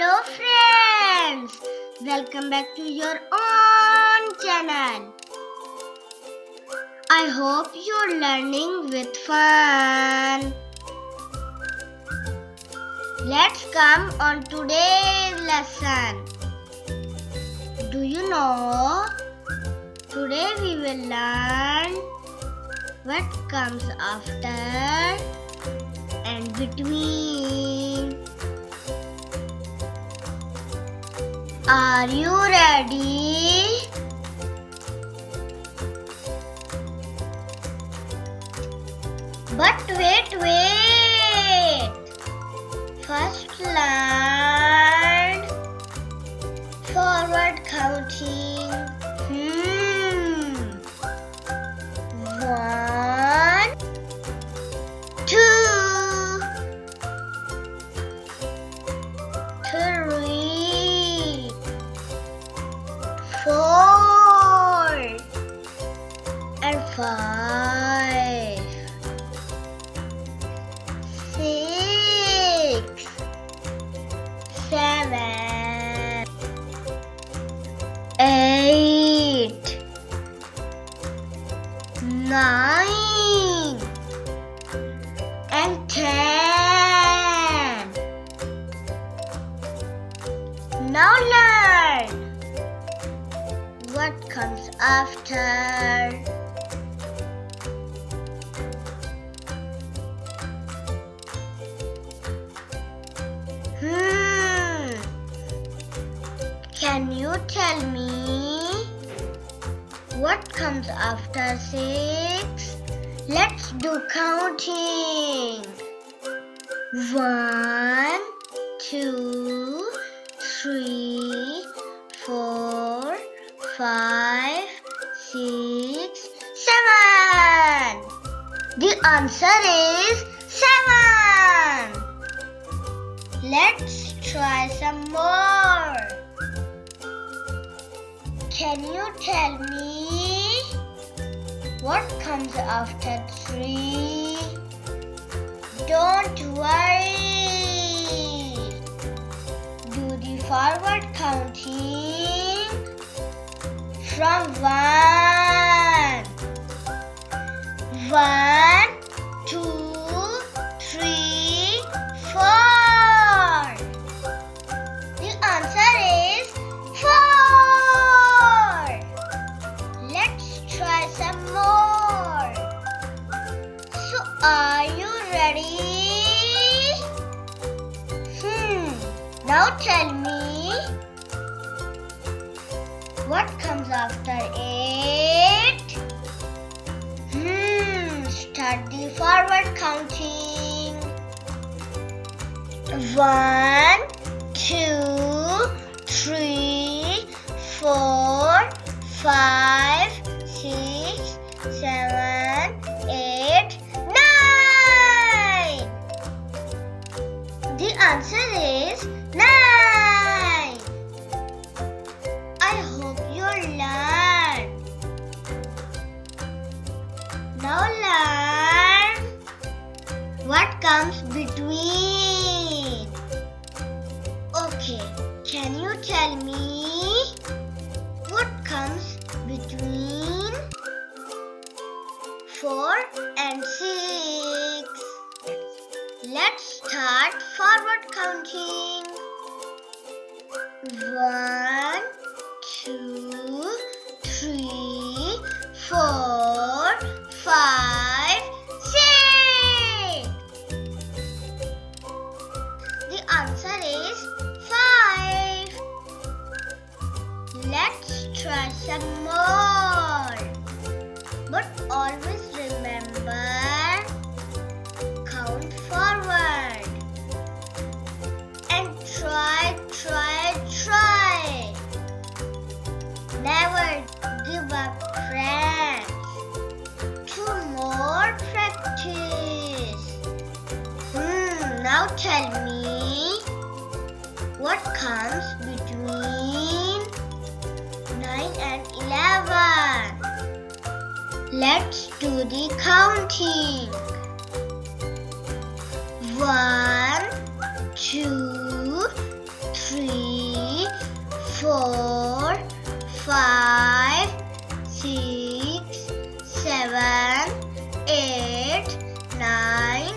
Hello friends, welcome back to your own channel. I hope you're learning with fun. Let's come on today's lesson. Do you know? Today we will learn what comes after and between. Are you ready? But wait, wait. First learn forward counting. Nine, and ten. Now learn what comes after. Hmm. Can you tell me what comes after six? Let's do counting. One, two, three, four, five, six, seven. The answer is seven. Let's try some more. Can you tell me what comes after three? Don't worry. Do the forward counting from one. What comes after eight? Hmm. Start the forward counting. One, two, three, four, five, now learn what comes between. Okay, can you tell me what comes between 4 and 6? Let's start forward counting. 1, 2, 3, 4. Try some more. But always remember count forward. And try, try, try. Never give up, friends. Two more practice. Hmm, now tell me what comes Let's do the counting. One, two, three, four, five, six, seven, eight, nine,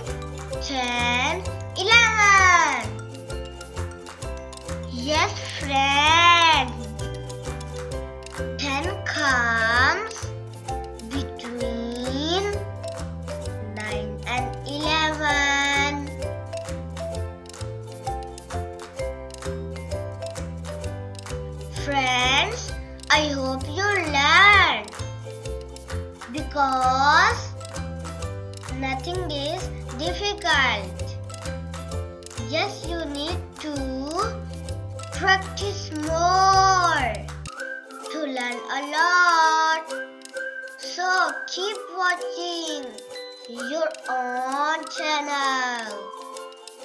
ten, eleven. Yes, friends. Ten comes Friends, I hope you learn because nothing is difficult. Just you need to practice more to learn a lot. So keep watching your own channel.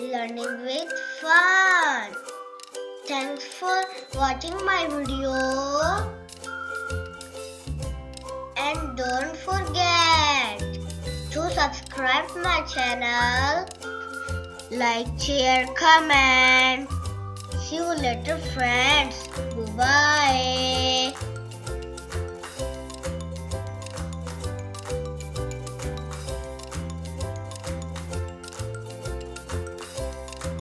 Learning with fun. Thanks for watching my video. And don't forget to subscribe my channel. Like, share, comment. See you later friends. Bye bye.